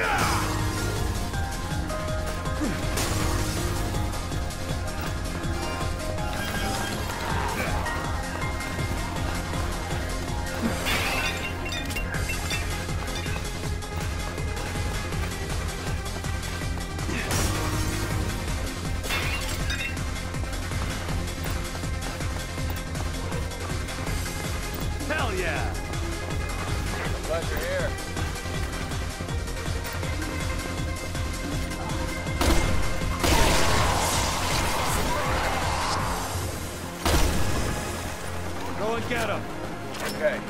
Yeah! Get him. Okay.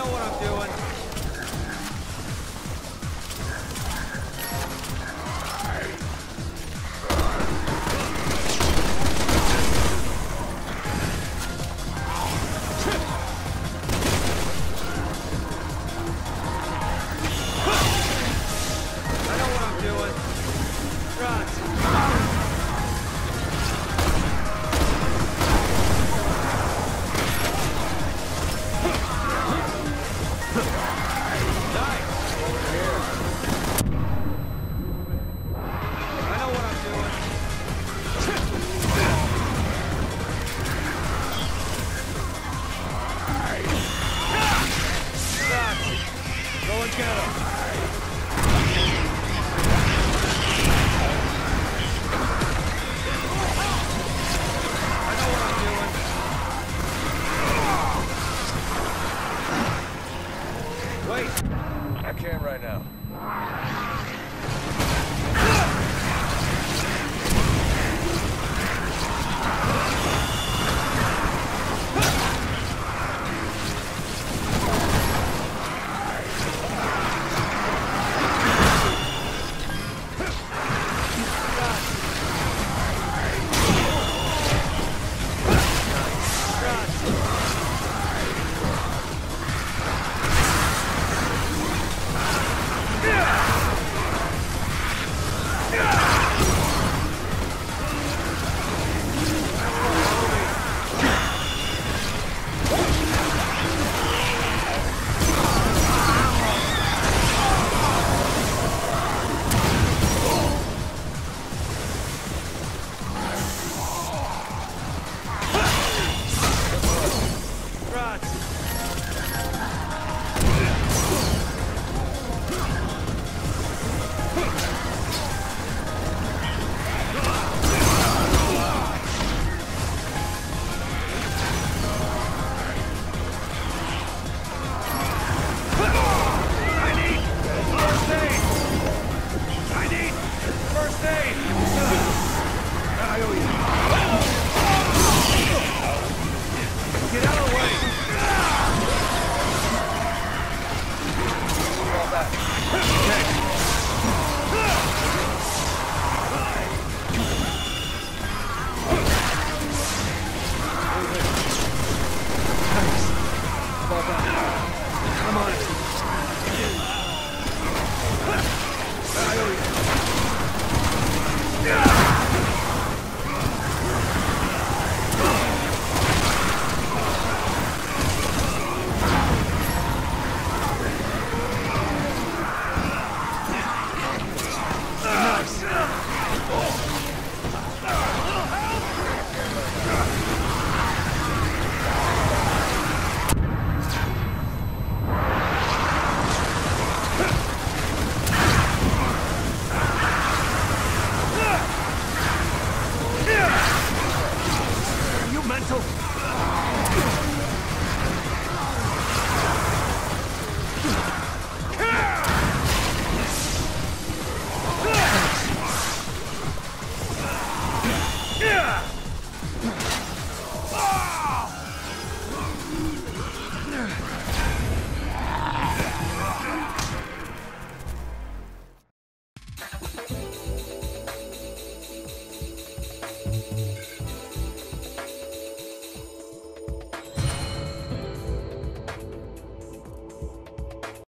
know what I'm doing.